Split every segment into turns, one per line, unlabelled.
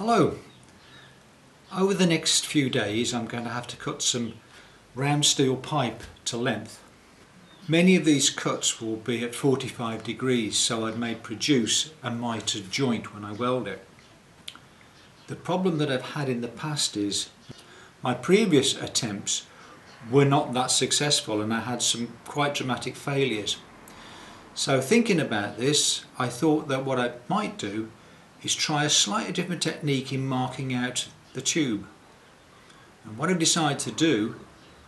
Hello. Over the next few days I'm going to have to cut some round steel pipe to length. Many of these cuts will be at 45 degrees so I may produce a mitered joint when I weld it. The problem that I've had in the past is my previous attempts were not that successful and I had some quite dramatic failures. So thinking about this I thought that what I might do is try a slightly different technique in marking out the tube. And what I've decided to do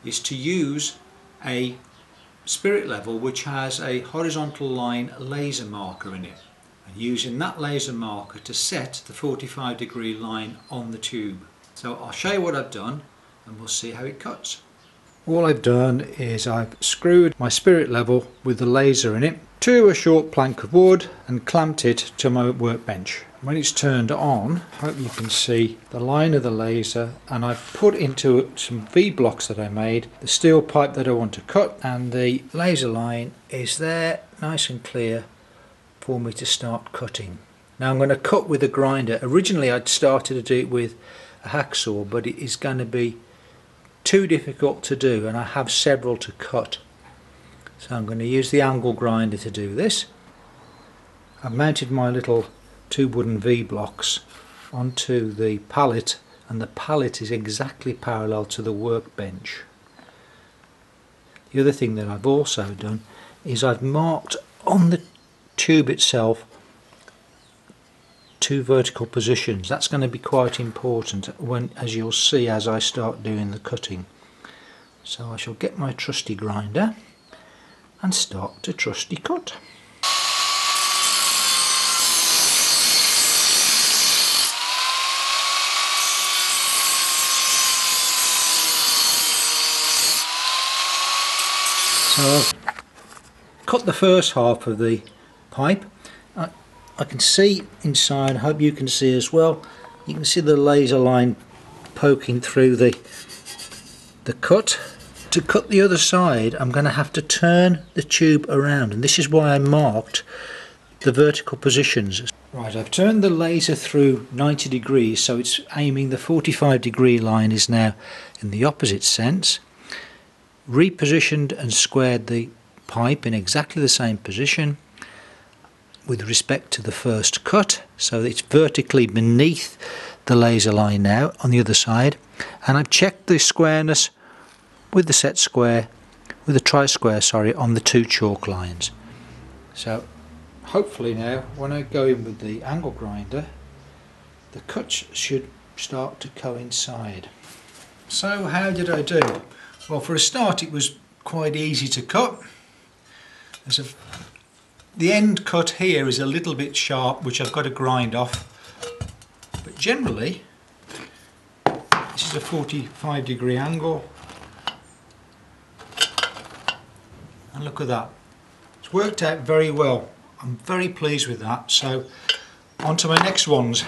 is to use a spirit level which has a horizontal line laser marker in it and using that laser marker to set the 45 degree line on the tube. So I'll show you what I've done and we'll see how it cuts. All I've done is I've screwed my spirit level with the laser in it to a short plank of wood and clamped it to my workbench. When it's turned on, hope you can see the line of the laser and I've put into some V-blocks that I made the steel pipe that I want to cut and the laser line is there nice and clear for me to start cutting. Now I'm going to cut with a grinder. Originally I'd started to do it with a hacksaw but it is going to be too difficult to do and I have several to cut. So I'm going to use the angle grinder to do this. I've mounted my little two wooden V blocks onto the pallet and the pallet is exactly parallel to the workbench. The other thing that I've also done is I've marked on the tube itself two vertical positions. That's going to be quite important when, as you'll see as I start doing the cutting. So I shall get my trusty grinder and start to trusty cut. So I've cut the first half of the pipe. I, I can see inside, I hope you can see as well, you can see the laser line poking through the the cut to cut the other side I'm going to have to turn the tube around and this is why I marked the vertical positions. Right, I've turned the laser through 90 degrees so it's aiming the 45 degree line is now in the opposite sense. Repositioned and squared the pipe in exactly the same position with respect to the first cut so it's vertically beneath the laser line now on the other side. And I've checked the squareness with the set square with the tri-square sorry on the two chalk lines. So hopefully now when I go in with the angle grinder the cuts should start to coincide. So how did I do well for a start it was quite easy to cut. A the end cut here is a little bit sharp which I've got to grind off. But generally this is a 45 degree angle. And look at that. It's worked out very well. I'm very pleased with that. So on to my next ones